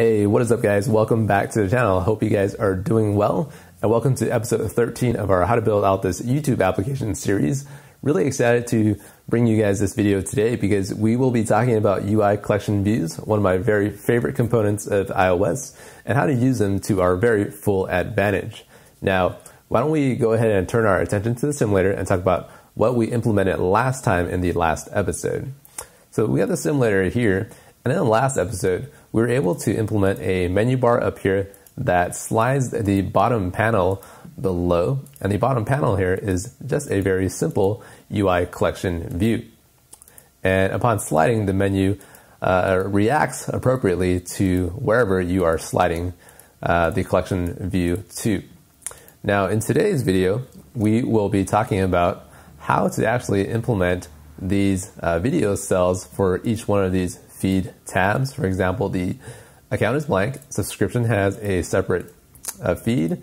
Hey, what is up, guys? Welcome back to the channel. Hope you guys are doing well, and welcome to episode 13 of our How to Build Out This YouTube Application series. Really excited to bring you guys this video today because we will be talking about UI collection views, one of my very favorite components of iOS, and how to use them to our very full advantage. Now, why don't we go ahead and turn our attention to the simulator and talk about what we implemented last time in the last episode. So we have the simulator here, and in the last episode, were able to implement a menu bar up here that slides the bottom panel below. And the bottom panel here is just a very simple UI collection view. And upon sliding, the menu uh, reacts appropriately to wherever you are sliding uh, the collection view to. Now, in today's video, we will be talking about how to actually implement these uh, video cells for each one of these feed tabs. For example, the account is blank, subscription has a separate uh, feed,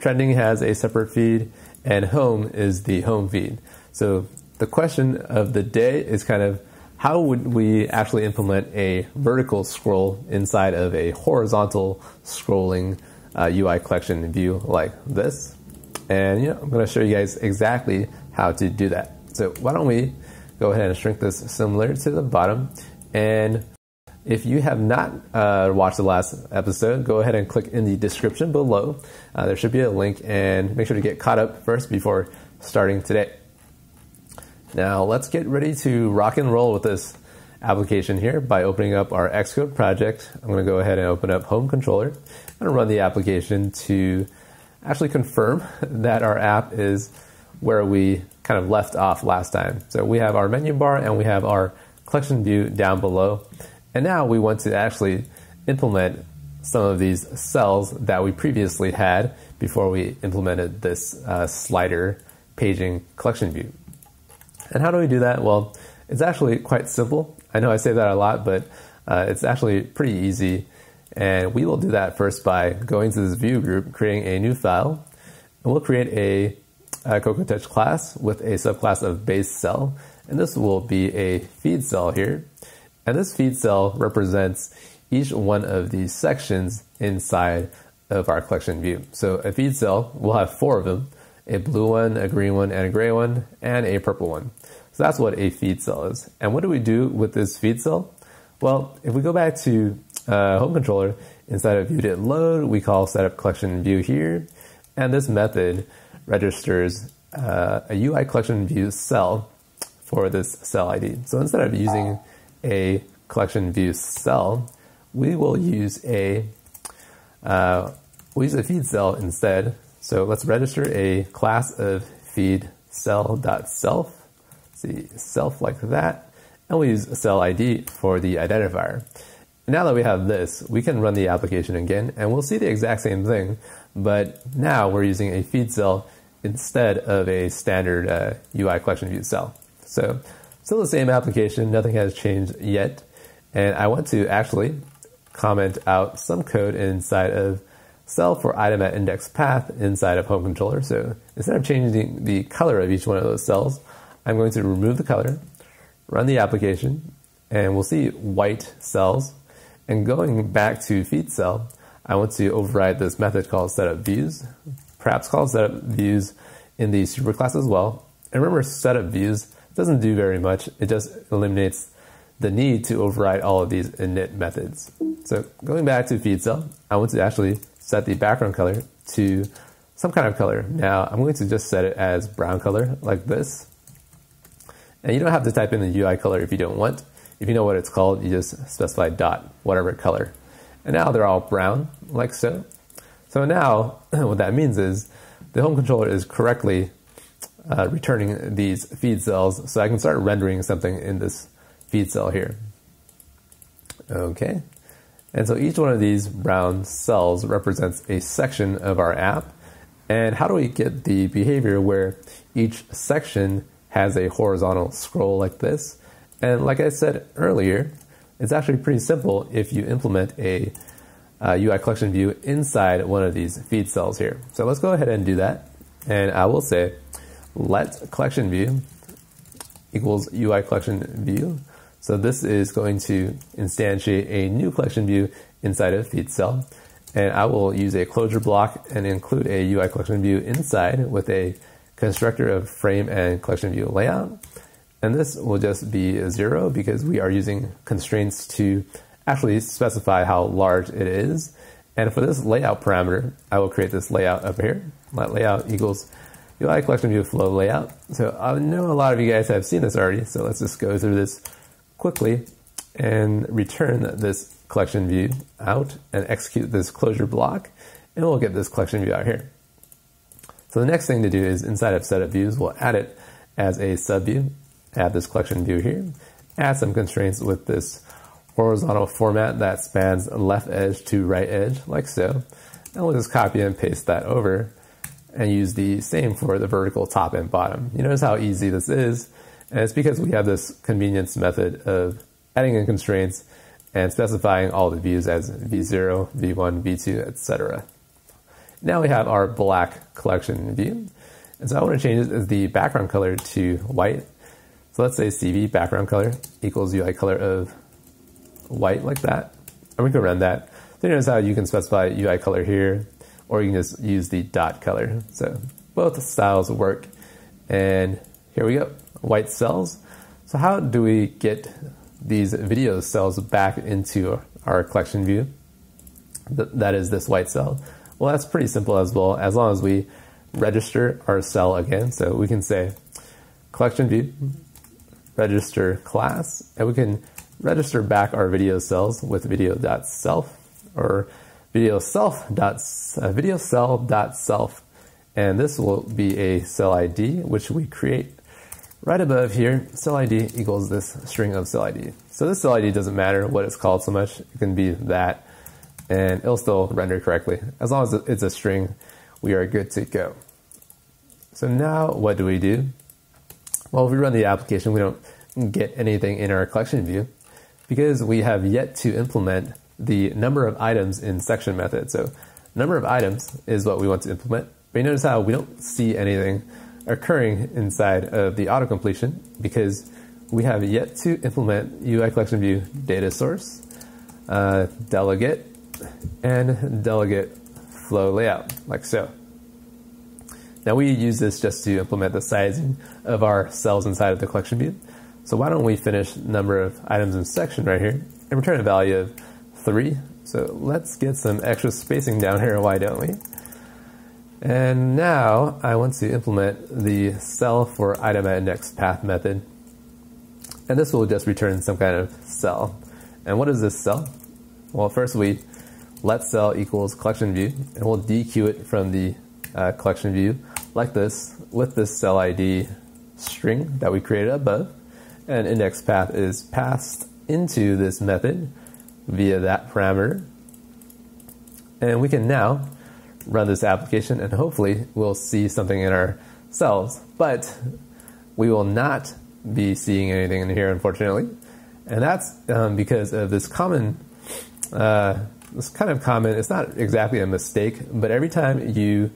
trending has a separate feed, and home is the home feed. So the question of the day is kind of how would we actually implement a vertical scroll inside of a horizontal scrolling uh, UI collection view like this? And you know, I'm going to show you guys exactly how to do that. So why don't we go ahead and shrink this similar to the bottom. And if you have not uh, watched the last episode, go ahead and click in the description below. Uh, there should be a link and make sure to get caught up first before starting today. Now let's get ready to rock and roll with this application here by opening up our Xcode project. I'm going to go ahead and open up Home Controller. I'm going to run the application to actually confirm that our app is where we kind of left off last time. So we have our menu bar and we have our collection view down below. And now we want to actually implement some of these cells that we previously had before we implemented this uh, slider paging collection view. And how do we do that? Well, it's actually quite simple. I know I say that a lot, but uh, it's actually pretty easy. And we will do that first by going to this view group, creating a new file, and we'll create a uh, CocoaTouch class with a subclass of base cell. And this will be a feed cell here. And this feed cell represents each one of these sections inside of our collection view. So a feed cell, we'll have four of them, a blue one, a green one, and a gray one, and a purple one. So that's what a feed cell is. And what do we do with this feed cell? Well, if we go back to uh, home controller, inside of viewDidLoad, we call setup collection view here. And this method registers uh, a UI collection view cell for this cell ID. So instead of using a collection view cell, we will use a uh, we'll use a feed cell instead. So let's register a class of feed cell.self. See self like that, and we use cell ID for the identifier. Now that we have this, we can run the application again, and we'll see the exact same thing. But now we're using a feed cell instead of a standard uh, UI collection view cell. So still the same application, nothing has changed yet. And I want to actually comment out some code inside of cell for item at index path inside of home controller. So instead of changing the color of each one of those cells, I'm going to remove the color, run the application, and we'll see white cells. And going back to feed cell, I want to override this method called setup views perhaps call setup views in the superclass as well. And remember, setup views doesn't do very much. It just eliminates the need to override all of these init methods. So going back to feed cell, I want to actually set the background color to some kind of color. Now I'm going to just set it as brown color like this. And you don't have to type in the UI color if you don't want. If you know what it's called, you just specify dot, whatever color. And now they're all brown like so. So now what that means is the home controller is correctly uh, returning these feed cells so I can start rendering something in this feed cell here. Okay. And so each one of these brown cells represents a section of our app. And how do we get the behavior where each section has a horizontal scroll like this? And like I said earlier, it's actually pretty simple if you implement a uh, UI collection view inside one of these feed cells here. So let's go ahead and do that. And I will say let collection view equals UI collection view So this is going to instantiate a new collection view inside of feed cell. And I will use a closure block and include a UI collection view inside with a constructor of frame and collection view layout. And this will just be a zero because we are using constraints to actually specify how large it is. And for this layout parameter, I will create this layout up here. Let layout equals UI collection view flow layout. So I know a lot of you guys have seen this already. So let's just go through this quickly and return this collection view out and execute this closure block. And we'll get this collection view out here. So the next thing to do is inside of setup views, we'll add it as a sub view, add this collection view here, add some constraints with this horizontal format that spans left edge to right edge like so. And we'll just copy and paste that over and use the same for the vertical top and bottom. You notice how easy this is. And it's because we have this convenience method of adding in constraints and specifying all the views as V0, V1, V2, etc. Now we have our black collection view. And so I want to change the background color to white. So let's say CV background color equals UI color of white like that. And we can run that. So notice how you can specify UI color here, or you can just use the dot color. So both styles work. And here we go, white cells. So how do we get these video cells back into our collection view? That is this white cell. Well, that's pretty simple as well, as long as we register our cell again. So we can say collection view, register class, and we can register back our video cells with video.self or video self dot uh, video cell dot self, and this will be a cell ID which we create right above here. Cell ID equals this string of cell ID. So this cell ID doesn't matter what it's called so much. It can be that, and it'll still render correctly as long as it's a string. We are good to go. So now what do we do? Well, if we run the application, we don't get anything in our collection view because we have yet to implement the number of items in section method. So number of items is what we want to implement. But you notice how we don't see anything occurring inside of the auto completion because we have yet to implement UI collection view data source, uh, delegate, and delegate flow layout, like so. Now we use this just to implement the sizing of our cells inside of the collection view. So why don't we finish number of items in section right here and return a value of 3. So let's get some extra spacing down here, why don't we? And now I want to implement the cell for item at index path method. And this will just return some kind of cell. And what is this cell? Well, first we let cell equals collection view, and we'll dequeue it from the uh, collection view like this with this cell ID string that we created above. And index path is passed into this method via that parameter. And we can now run this application and hopefully we'll see something in our cells. But we will not be seeing anything in here, unfortunately. And that's um, because of this common, uh, this kind of common, it's not exactly a mistake, but every time you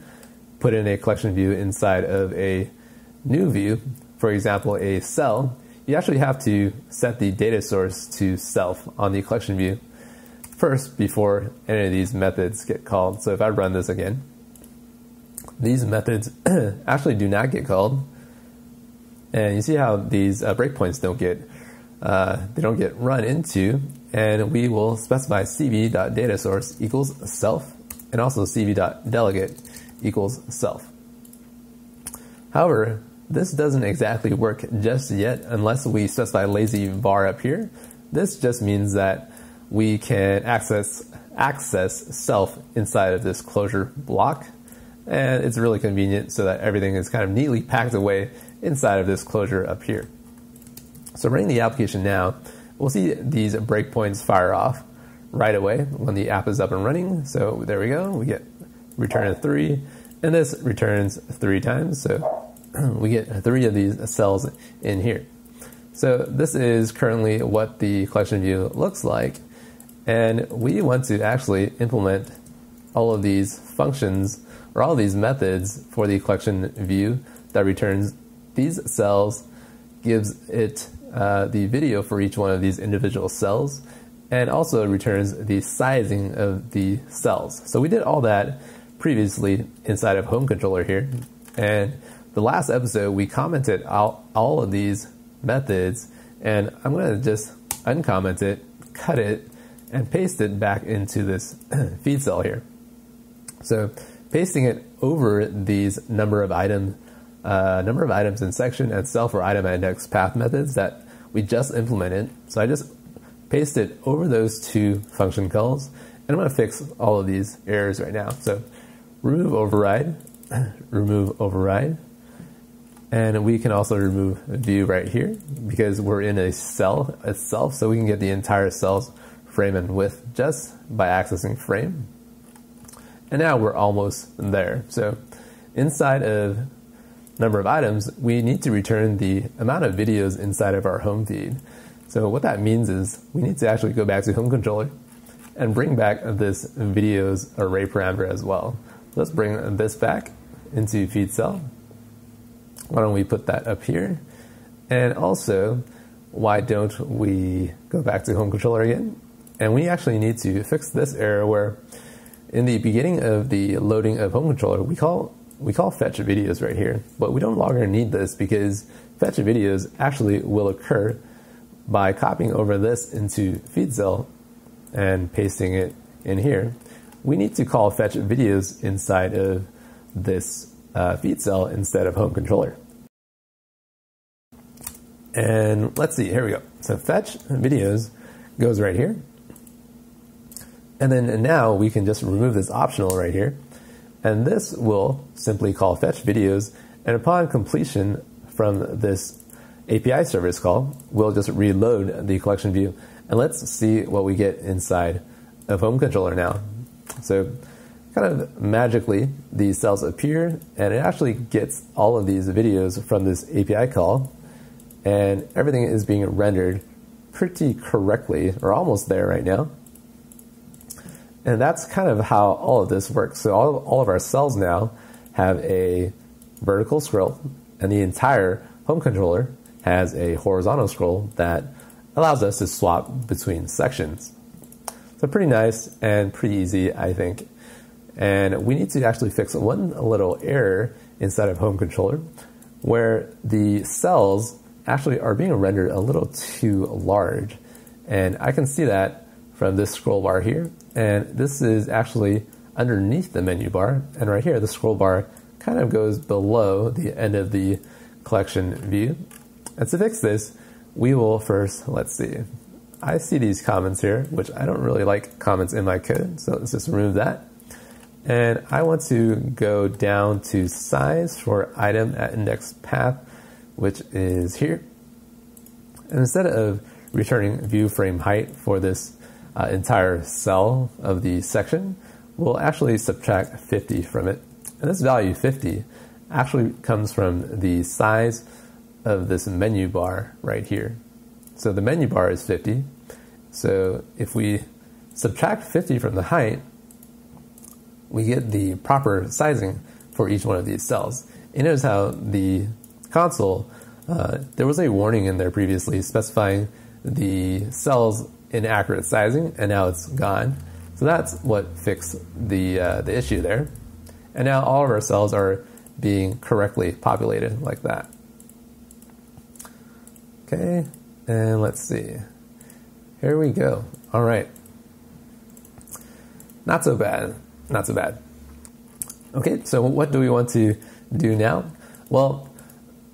put in a collection view inside of a new view, for example, a cell, you actually have to set the data source to self on the collection view first before any of these methods get called. So if I run this again, these methods actually do not get called. And you see how these uh, breakpoints don't get uh, they don't get run into, and we will specify cv.dataSource equals self, and also cv.delegate equals self. However, this doesn't exactly work just yet unless we specify lazy var up here. This just means that we can access access self inside of this closure block. And it's really convenient so that everything is kind of neatly packed away inside of this closure up here. So running the application now, we'll see these breakpoints fire off right away when the app is up and running. So there we go. We get return of three, and this returns three times. So we get three of these cells in here. So this is currently what the collection view looks like. And we want to actually implement all of these functions or all these methods for the collection view that returns these cells, gives it uh, the video for each one of these individual cells and also returns the sizing of the cells. So we did all that previously inside of Home Controller here. And the last episode, we commented all, all of these methods, and I'm to just uncomment it, cut it, and paste it back into this feed cell here. So pasting it over these number of item, uh, number of items in section and cell for item index path methods that we just implemented. So I just paste it over those two function calls, and I'm going to fix all of these errors right now. So remove override, remove override, and we can also remove view right here because we're in a cell itself, so we can get the entire cell's frame and width just by accessing frame. And now we're almost there. So inside of number of items, we need to return the amount of videos inside of our home feed. So what that means is we need to actually go back to home controller and bring back this videos array parameter as well. Let's bring this back into feed cell. Why don't we put that up here? And also, why don't we go back to home controller again? And we actually need to fix this error where in the beginning of the loading of home controller, we call we call fetch videos right here, but we don't longer need this because fetch videos actually will occur by copying over this into feed cell and pasting it in here, we need to call fetch videos inside of this uh, feed cell instead of home controller. And let's see, here we go. So fetch videos goes right here. And then now we can just remove this optional right here. And this will simply call fetch videos. And upon completion from this API service call, we'll just reload the collection view. And let's see what we get inside of Home Controller now. So kind of magically, these cells appear, and it actually gets all of these videos from this API call, and everything is being rendered pretty correctly, or almost there right now. And that's kind of how all of this works. So all, all of our cells now have a vertical scroll, and the entire home controller has a horizontal scroll that allows us to swap between sections. So pretty nice and pretty easy, I think. And we need to actually fix one little error inside of home controller where the cells actually are being rendered a little too large. And I can see that from this scroll bar here. And this is actually underneath the menu bar. And right here, the scroll bar kind of goes below the end of the collection view. And to fix this, we will first, let's see, I see these comments here, which I don't really like comments in my code, so let's just remove that. And I want to go down to size for item at index path, which is here. And instead of returning view frame height for this uh, entire cell of the section, we'll actually subtract 50 from it. And this value 50 actually comes from the size of this menu bar right here. So the menu bar is 50. So if we subtract 50 from the height, we get the proper sizing for each one of these cells. And notice how the console, uh, there was a warning in there previously specifying the cells inaccurate sizing, and now it's gone. So that's what fixed the, uh, the issue there. And now all of our cells are being correctly populated like that. Okay, and let's see. Here we go. All right. Not so bad. Not so bad. Okay, so what do we want to do now? Well,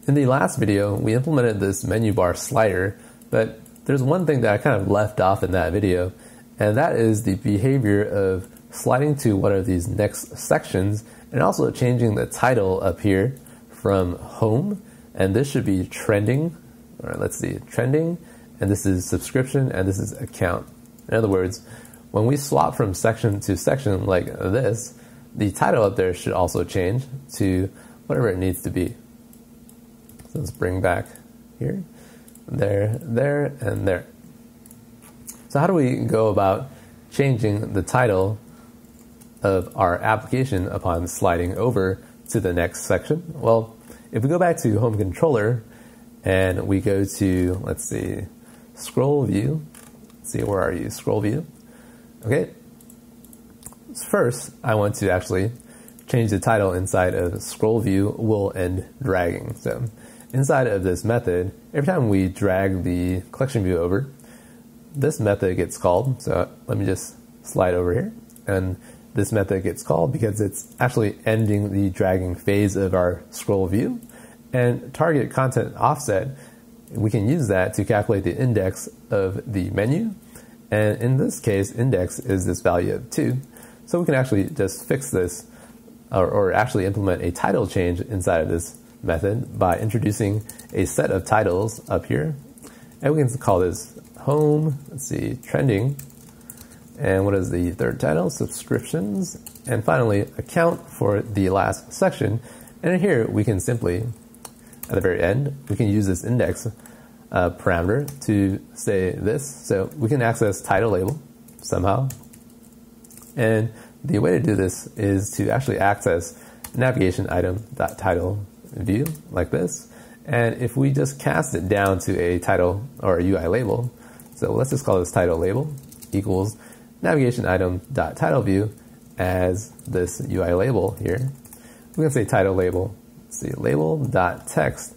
in the last video, we implemented this menu bar slider, but there's one thing that I kind of left off in that video, and that is the behavior of sliding to one of these next sections and also changing the title up here from home, and this should be trending. All right, let's see, trending, and this is subscription, and this is account. In other words, when we swap from section to section like this, the title up there should also change to whatever it needs to be. So let's bring back here, there, there, and there. So how do we go about changing the title of our application upon sliding over to the next section? Well, if we go back to home controller and we go to, let's see, scroll view. Let's see, where are you? Scroll view. Okay. First, I want to actually change the title inside of scroll view will end dragging. So inside of this method, every time we drag the collection view over, this method gets called. So let me just slide over here. And this method gets called because it's actually ending the dragging phase of our scroll view. And target content offset, we can use that to calculate the index of the menu. And in this case, index is this value of 2. So we can actually just fix this or, or actually implement a title change inside of this method by introducing a set of titles up here. And we can call this home, let's see, trending. And what is the third title? Subscriptions. And finally, account for the last section. And here, we can simply, at the very end, we can use this index uh, parameter to say this. So we can access title label somehow. And the way to do this is to actually access navigation item dot title view like this. And if we just cast it down to a title or a UI label, so let's just call this title label equals navigation item dot title view as this UI label here. We're gonna say title label, see label dot text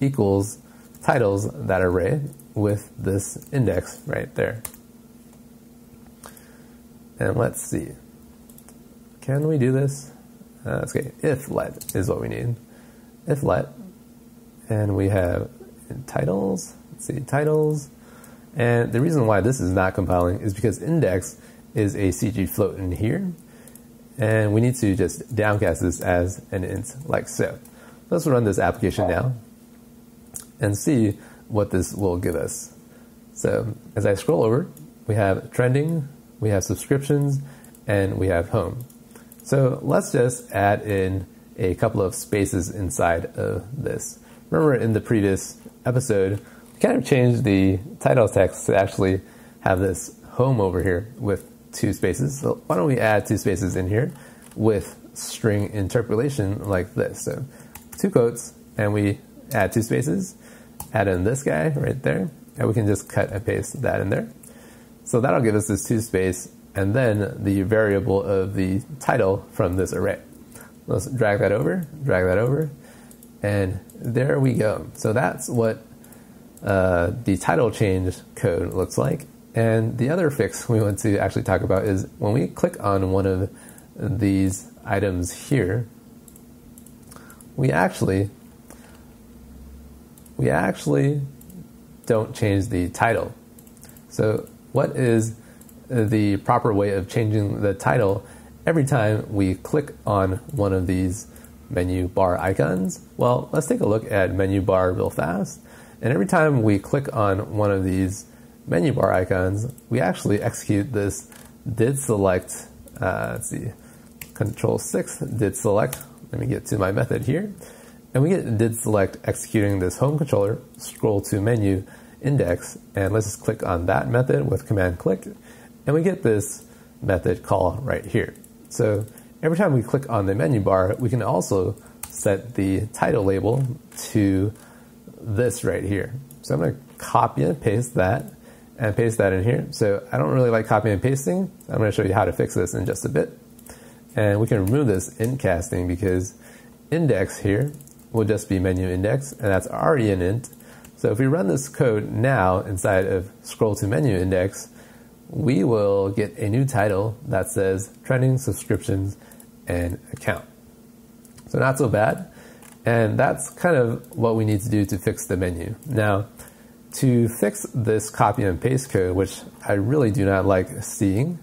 equals titles that array with this index right there. And let's see. Can we do this? Uh, okay, if let is what we need. If let, and we have titles. Let's see, titles. And the reason why this is not compiling is because index is a CG float in here. And we need to just downcast this as an int like so. Let's run this application now and see what this will give us. So as I scroll over, we have trending, we have subscriptions, and we have home. So let's just add in a couple of spaces inside of this. Remember in the previous episode, we kind of changed the title text to actually have this home over here with two spaces. So why don't we add two spaces in here with string interpolation like this. So two quotes and we add two spaces, add in this guy right there, and we can just cut and paste that in there. So that'll give us this two space and then the variable of the title from this array. Let's drag that over, drag that over, and there we go. So that's what uh, the title change code looks like. And the other fix we want to actually talk about is when we click on one of these items here, we actually we actually don't change the title. So what is the proper way of changing the title every time we click on one of these menu bar icons? Well, let's take a look at menu bar real fast. And every time we click on one of these menu bar icons, we actually execute this did select, uh, let's see, control 6 did select. Let me get to my method here. And we get did select executing this home controller, scroll to menu, index, and let's just click on that method with command click. And we get this method call right here. So every time we click on the menu bar, we can also set the title label to this right here. So I'm going to copy and paste that and paste that in here. So I don't really like copying and pasting. I'm going to show you how to fix this in just a bit. And we can remove this int casting because index here will just be menu index, and that's already an int. So if we run this code now inside of scroll to menu index, we will get a new title that says trending subscriptions and account. So not so bad. And that's kind of what we need to do to fix the menu. Now, to fix this copy and paste code, which I really do not like seeing,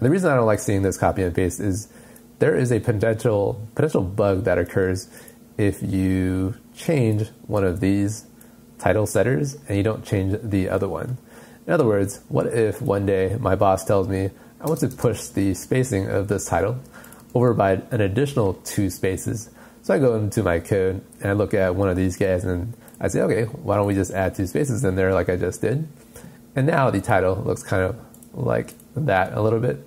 the reason I don't like seeing this copy and paste is there is a potential potential bug that occurs if you change one of these title setters and you don't change the other one. In other words, what if one day my boss tells me I want to push the spacing of this title over by an additional two spaces? So I go into my code and I look at one of these guys and I say, okay, why don't we just add two spaces in there like I just did? And now the title looks kind of like that a little bit.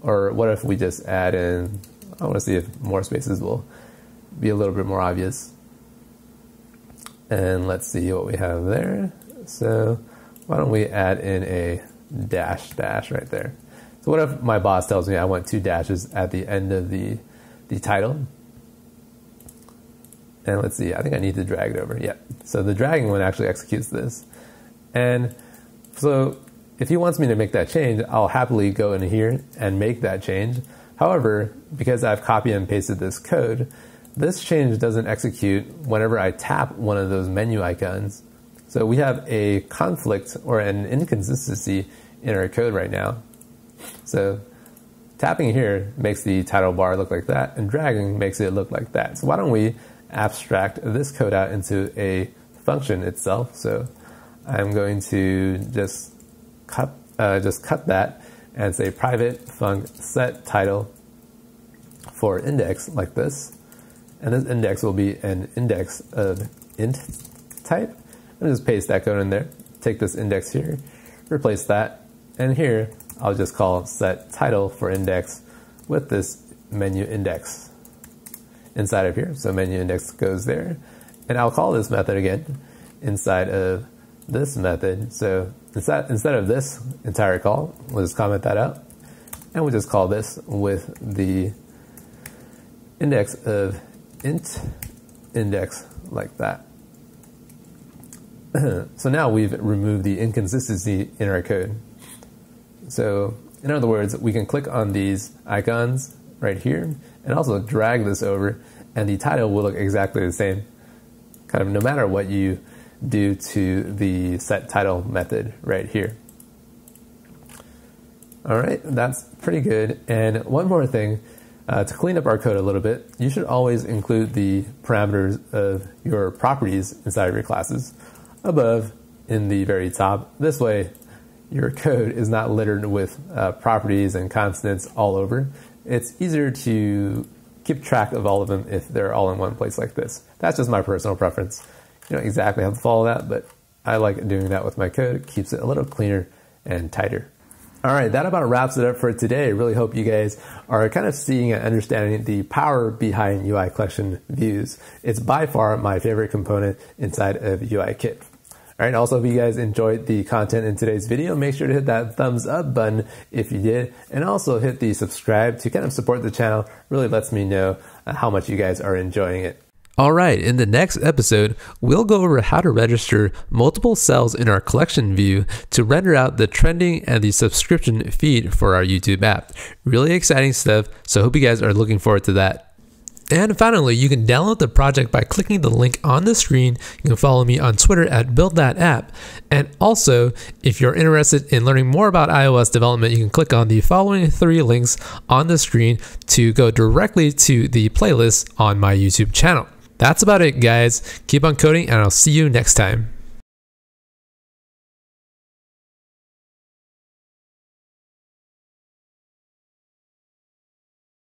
Or what if we just add in, I want to see if more spaces will be a little bit more obvious. And let's see what we have there. So why don't we add in a dash dash right there. So what if my boss tells me I want two dashes at the end of the, the title? And let's see, I think I need to drag it over. Yeah. So the dragging one actually executes this. And so if he wants me to make that change, I'll happily go in here and make that change. However, because I've copy and pasted this code, this change doesn't execute whenever I tap one of those menu icons. So we have a conflict or an inconsistency in our code right now. So tapping here makes the title bar look like that, and dragging makes it look like that. So why don't we abstract this code out into a function itself? So I'm going to just cut, uh, just cut that and say private func set title for index like this. And this index will be an index of int type. And just paste that code in there. Take this index here, replace that, and here I'll just call set title for index with this menu index inside of here. So menu index goes there. And I'll call this method again inside of this method. So instead, instead of this entire call, we'll just comment that out. And we'll just call this with the index of int index like that. so now we've removed the inconsistency in our code. So in other words, we can click on these icons right here and also drag this over and the title will look exactly the same. Kind of no matter what you do to the set title method right here. All right, that's pretty good. And one more thing, uh, to clean up our code a little bit, you should always include the parameters of your properties inside of your classes above in the very top. This way, your code is not littered with uh, properties and constants all over. It's easier to keep track of all of them if they're all in one place like this. That's just my personal preference. You don't exactly have to follow that, but I like doing that with my code. It keeps it a little cleaner and tighter. All right, that about wraps it up for today. I really hope you guys are kind of seeing and understanding the power behind UI collection views. It's by far my favorite component inside of UIKit. All right. Also, if you guys enjoyed the content in today's video, make sure to hit that thumbs up button if you did, and also hit the subscribe to kind of support the channel. Really lets me know uh, how much you guys are enjoying it. All right, in the next episode, we'll go over how to register multiple cells in our collection view to render out the trending and the subscription feed for our YouTube app. Really exciting stuff, so hope you guys are looking forward to that. And finally, you can download the project by clicking the link on the screen. You can follow me on Twitter at BuildThatApp. And also, if you're interested in learning more about iOS development, you can click on the following three links on the screen to go directly to the playlist on my YouTube channel. That's about it, guys. Keep on coding, and I'll see you next time.